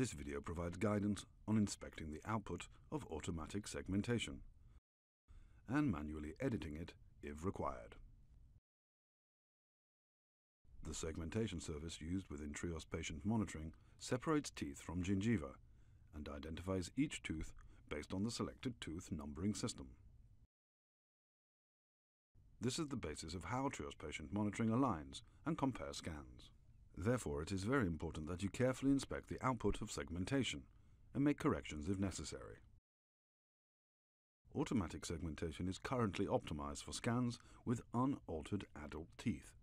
This video provides guidance on inspecting the output of automatic segmentation and manually editing it if required. The segmentation service used within Trios patient monitoring separates teeth from gingiva and identifies each tooth based on the selected tooth numbering system. This is the basis of how Trios patient monitoring aligns and compares scans. Therefore, it is very important that you carefully inspect the output of segmentation and make corrections if necessary. Automatic segmentation is currently optimized for scans with unaltered adult teeth.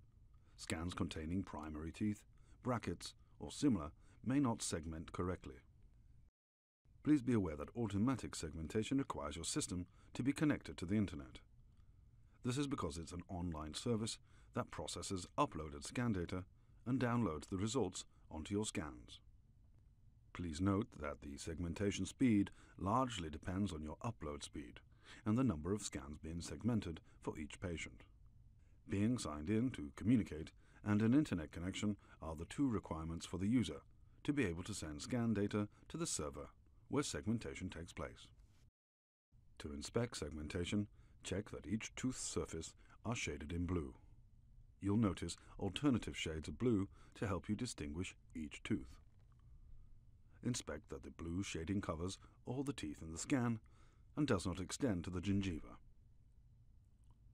Scans containing primary teeth, brackets, or similar may not segment correctly. Please be aware that automatic segmentation requires your system to be connected to the Internet. This is because it's an online service that processes uploaded scan data and downloads the results onto your scans. Please note that the segmentation speed largely depends on your upload speed and the number of scans being segmented for each patient. Being signed in to communicate and an internet connection are the two requirements for the user to be able to send scan data to the server where segmentation takes place. To inspect segmentation, check that each tooth surface are shaded in blue you'll notice alternative shades of blue to help you distinguish each tooth. Inspect that the blue shading covers all the teeth in the scan and does not extend to the gingiva.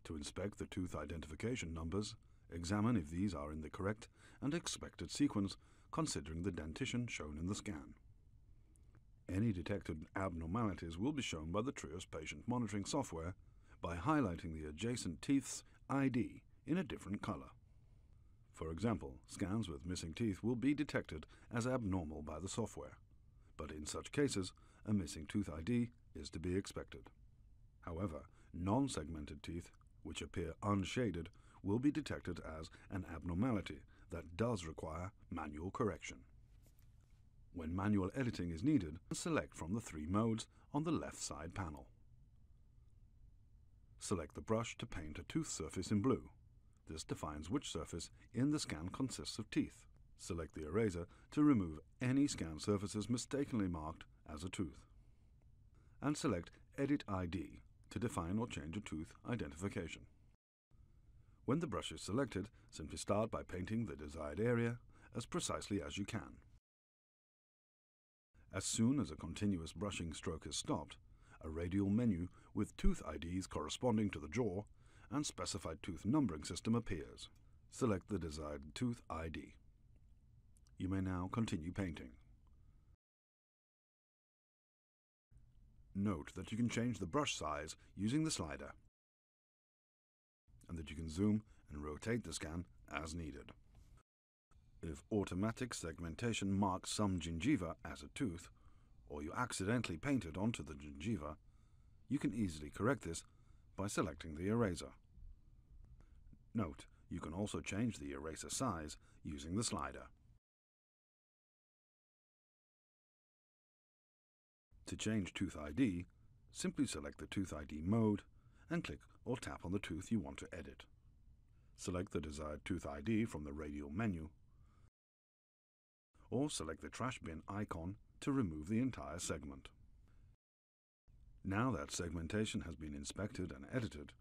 To inspect the tooth identification numbers, examine if these are in the correct and expected sequence considering the dentition shown in the scan. Any detected abnormalities will be shown by the Trios patient monitoring software by highlighting the adjacent teeth's ID in a different color. For example, scans with missing teeth will be detected as abnormal by the software, but in such cases, a missing tooth ID is to be expected. However, non-segmented teeth, which appear unshaded, will be detected as an abnormality that does require manual correction. When manual editing is needed, select from the three modes on the left side panel. Select the brush to paint a tooth surface in blue. This defines which surface in the scan consists of teeth. Select the eraser to remove any scan surfaces mistakenly marked as a tooth. And select Edit ID to define or change a tooth identification. When the brush is selected, simply start by painting the desired area as precisely as you can. As soon as a continuous brushing stroke is stopped, a radial menu with tooth IDs corresponding to the jaw and specified tooth numbering system appears. Select the desired tooth ID. You may now continue painting. Note that you can change the brush size using the slider and that you can zoom and rotate the scan as needed. If automatic segmentation marks some gingiva as a tooth, or you accidentally paint it onto the gingiva, you can easily correct this by selecting the eraser. Note, you can also change the eraser size using the slider. To change Tooth ID, simply select the Tooth ID mode and click or tap on the tooth you want to edit. Select the desired Tooth ID from the radial menu, or select the trash bin icon to remove the entire segment. Now that segmentation has been inspected and edited,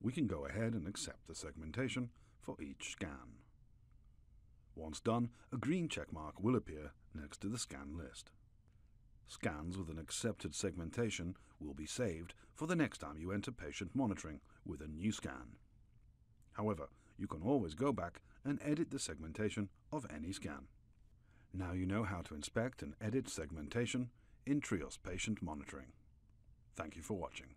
we can go ahead and accept the segmentation for each scan. Once done, a green check mark will appear next to the scan list. Scans with an accepted segmentation will be saved for the next time you enter patient monitoring with a new scan. However, you can always go back and edit the segmentation of any scan. Now you know how to inspect and edit segmentation in Trios patient monitoring. Thank you for watching.